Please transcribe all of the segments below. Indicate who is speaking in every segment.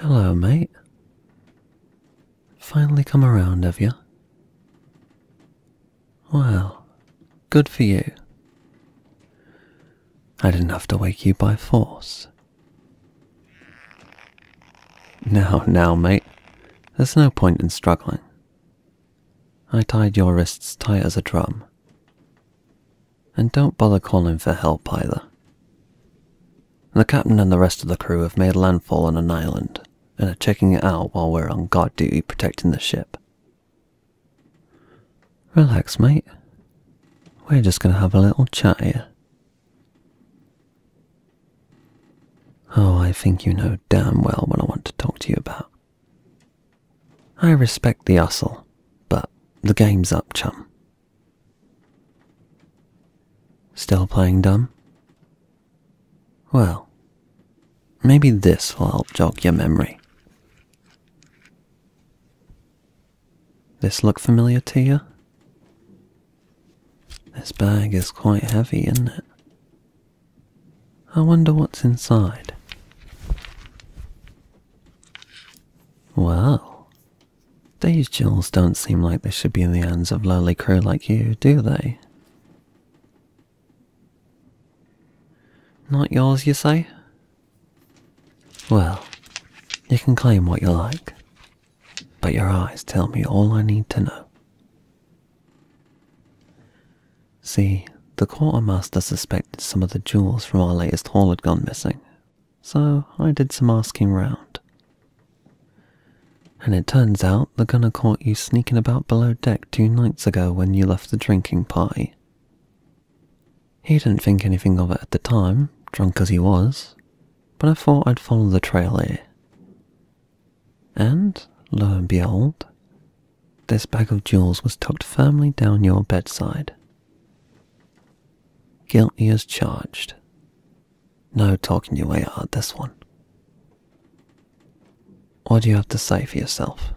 Speaker 1: Hello, mate. Finally come around, have you? Well, good for you. I didn't have to wake you by force. Now, now, mate. There's no point in struggling. I tied your wrists tight as a drum. And don't bother calling for help either. The captain and the rest of the crew have made landfall on an island and are checking it out while we're on guard duty protecting the ship. Relax, mate. We're just gonna have a little chat here. Oh, I think you know damn well what I want to talk to you about. I respect the hustle, but the game's up, chum. Still playing dumb? Well, maybe this will help jog your memory. This look familiar to you? This bag is quite heavy, isn't it? I wonder what's inside. Well, these jewels don't seem like they should be in the hands of lowly crew like you, do they? Not yours, you say? Well, you can claim what you like, but your eyes tell me all I need to know. See, the quartermaster suspected some of the jewels from our latest haul had gone missing, so I did some asking round. And it turns out the gunner caught you sneaking about below deck two nights ago when you left the drinking party. He didn't think anything of it at the time, drunk as he was, but I thought I'd follow the trail here. And, lo and behold, this bag of jewels was tucked firmly down your bedside. Guilty as charged. No talking your way out of this one. What do you have to say for yourself?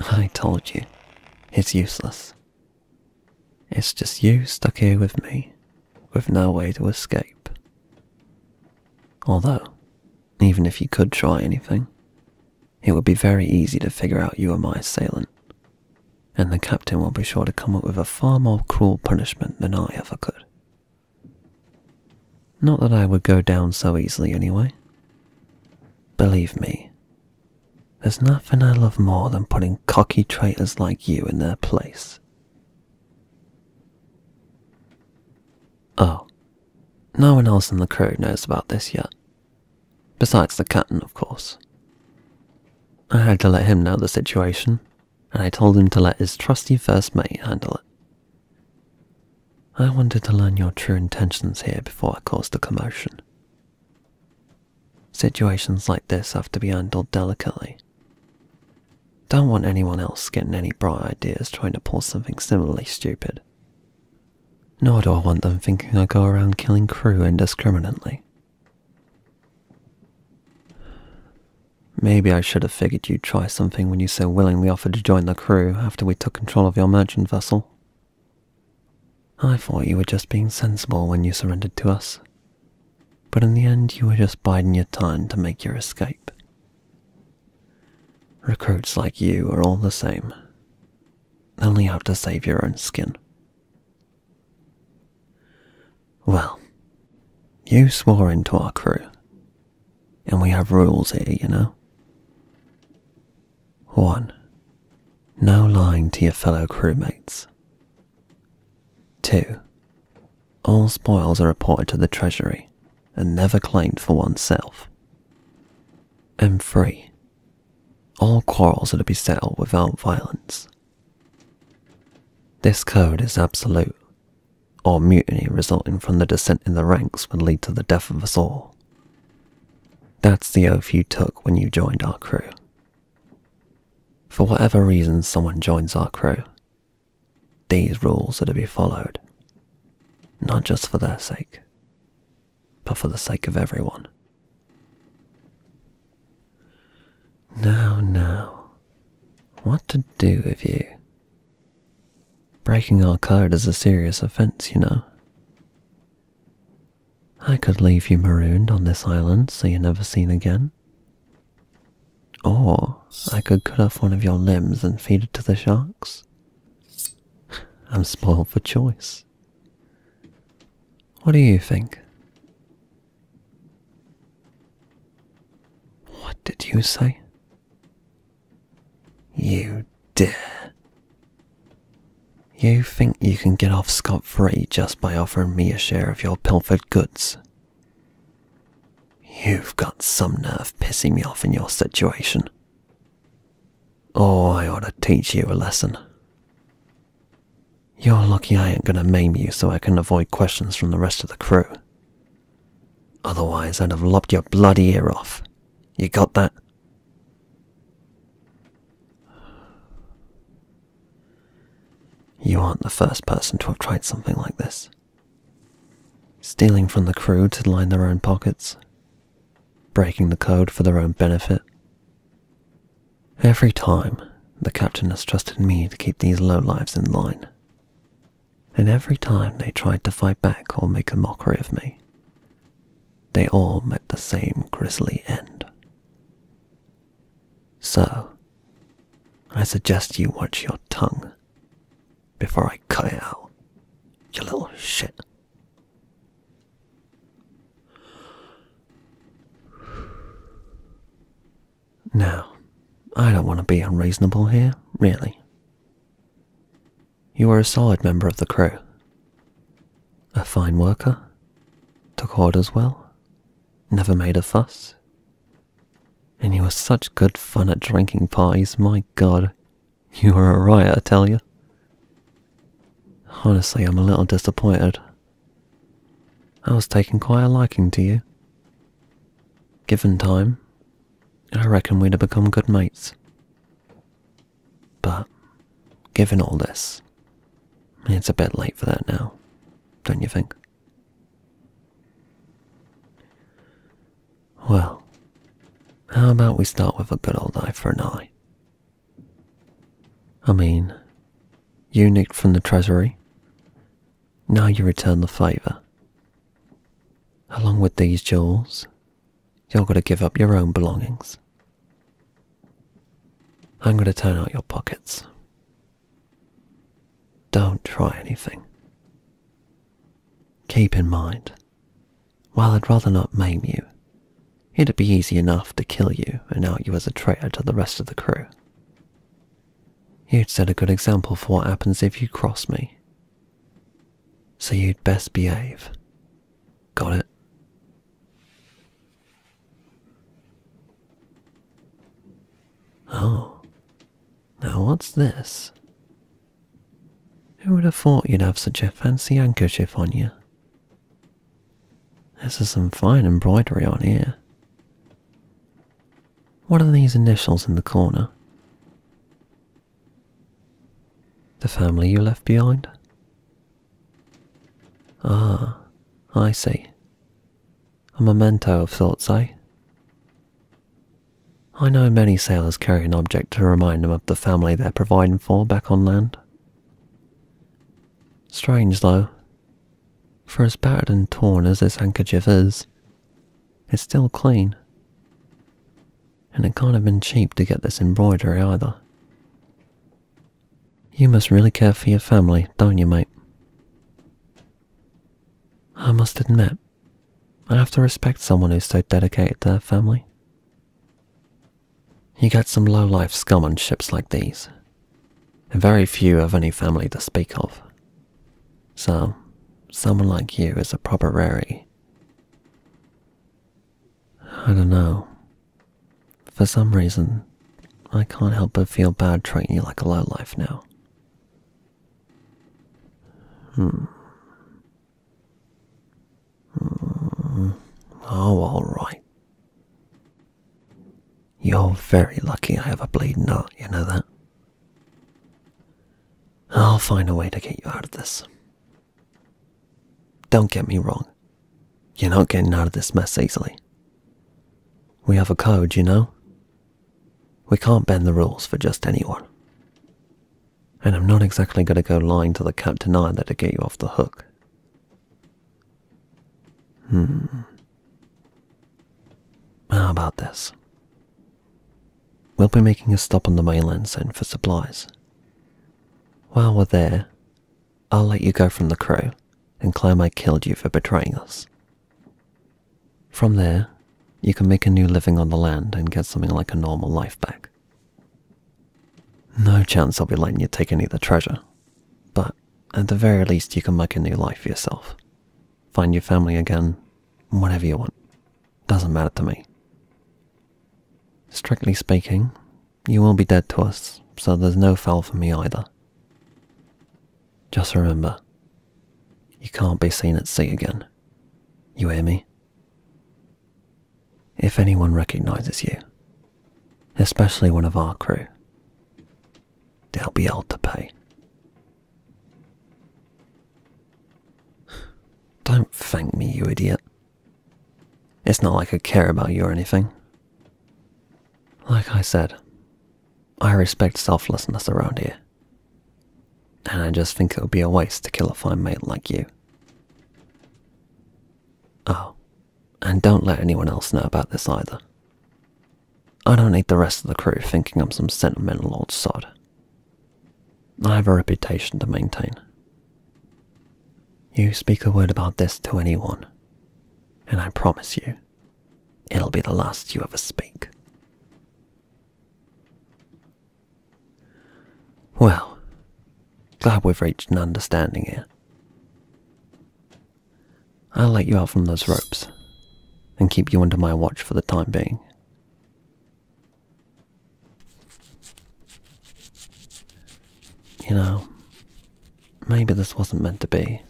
Speaker 1: I told you, it's useless. It's just you stuck here with me, with no way to escape. Although, even if you could try anything, it would be very easy to figure out you are my assailant, and the captain will be sure to come up with a far more cruel punishment than I ever could. Not that I would go down so easily anyway. Believe me, there's nothing I love more than putting cocky traitors like you in their place. Oh, no one else in the crew knows about this yet. Besides the captain, of course. I had to let him know the situation, and I told him to let his trusty first mate handle it. I wanted to learn your true intentions here before I caused a commotion. Situations like this have to be handled delicately. Don't want anyone else getting any bright ideas trying to pull something similarly stupid. Nor do I want them thinking I go around killing crew indiscriminately. Maybe I should have figured you'd try something when you so willingly offered to join the crew after we took control of your merchant vessel. I thought you were just being sensible when you surrendered to us, but in the end you were just biding your time to make your escape. Recruits like you are all the same, only out to save your own skin. Well, you swore into our crew, and we have rules here, you know. 1. No lying to your fellow crewmates. 2. All spoils are reported to the Treasury and never claimed for oneself. And 3. All quarrels are to be settled without violence. This code is absolute, or mutiny resulting from the dissent in the ranks would lead to the death of us all. That's the oath you took when you joined our crew. For whatever reason someone joins our crew, these rules are to be followed. Not just for their sake, but for the sake of everyone. Now, now, what to do with you? Breaking our code is a serious offense, you know. I could leave you marooned on this island so you're never seen again. Or could cut off one of your limbs and feed it to the sharks. I'm spoiled for choice. What do you think? What did you say? You dare. You think you can get off scot free just by offering me a share of your pilfered goods? You've got some nerve pissing me off in your situation. Oh, I ought to teach you a lesson. You're lucky I ain't gonna maim you so I can avoid questions from the rest of the crew. Otherwise, I'd have lopped your bloody ear off. You got that? You aren't the first person to have tried something like this. Stealing from the crew to line their own pockets, breaking the code for their own benefit. Every time, the captain has trusted me to keep these lowlives in line. And every time they tried to fight back or make a mockery of me, they all met the same grisly end. So, I suggest you watch your tongue before I cut it out, you little shit. Now, I don't want to be unreasonable here, really. You are a solid member of the crew. A fine worker. Took orders well. Never made a fuss. And you were such good fun at drinking parties, my god. You were a riot, I tell you. Honestly, I'm a little disappointed. I was taking quite a liking to you. Given time, I reckon we'd have become good mates. But, given all this, it's a bit late for that now, don't you think? Well, how about we start with a good old eye for an eye? I mean, you nicked from the treasury. Now you return the favour. Along with these jewels, you're going to give up your own belongings. I'm going to turn out your pockets. Don't try anything. Keep in mind, while I'd rather not maim you, it'd be easy enough to kill you and out you as a traitor to the rest of the crew. You'd set a good example for what happens if you cross me. So you'd best behave. Got it? Oh, now what's this? Who would have thought you'd have such a fancy handkerchief on you? This is some fine embroidery on here. What are these initials in the corner? The family you left behind? Ah, I see. A memento of sorts, eh? I know many sailors carry an object to remind them of the family they're providing for back on land. Strange, though, for as battered and torn as this handkerchief is, it's still clean. And it can't have been cheap to get this embroidery either. You must really care for your family, don't you, mate? I must admit, I have to respect someone who's so dedicated to their family. You get some low-life scum on ships like these, and very few have any family to speak of. So, someone like you is a proper rarity. I don't know. For some reason, I can't help but feel bad treating you like a lowlife now. Hmm. hmm. Oh, alright. You're very lucky I have a bleeding heart, you know that? I'll find a way to get you out of this. Don't get me wrong. You're not getting out of this mess easily. We have a code, you know? We can't bend the rules for just anyone. And I'm not exactly going to go lying to the captain either to get you off the hook. Hmm. How about this? We'll be making a stop on the mainland soon for supplies. While we're there, I'll let you go from the crew and claim I killed you for betraying us. From there, you can make a new living on the land and get something like a normal life back. No chance I'll be letting you take any of the treasure, but at the very least, you can make a new life for yourself. Find your family again, whatever you want. Doesn't matter to me. Strictly speaking, you will be dead to us, so there's no foul for me either. Just remember, you can't be seen at sea again. You hear me? If anyone recognizes you, especially one of our crew, they'll be held to pay. Don't thank me, you idiot. It's not like I care about you or anything. Like I said, I respect selflessness around here. And I just think it would be a waste to kill a fine mate like you. Oh, and don't let anyone else know about this either. I don't need the rest of the crew thinking I'm some sentimental old sod. I have a reputation to maintain. You speak a word about this to anyone, and I promise you, it'll be the last you ever speak. Well, glad we've reached an understanding here. I'll let you out from those ropes and keep you under my watch for the time being. You know, maybe this wasn't meant to be,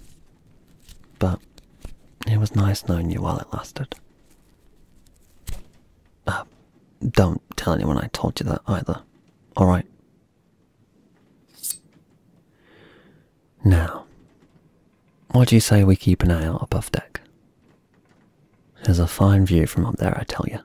Speaker 1: but it was nice knowing you while it lasted. Uh, don't tell anyone I told you that either, alright? Now, what do you say we keep an eye out above deck? There's a fine view from up there, I tell you.